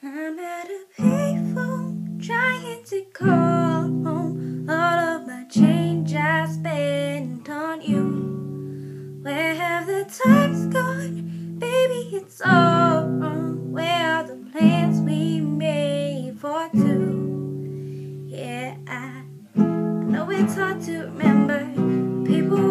I'm at a payphone, trying to call home all of my change I spent on you. Where have the times gone? Baby, it's all wrong. Where are the plans we made for two? Yeah, I know it's hard to remember people.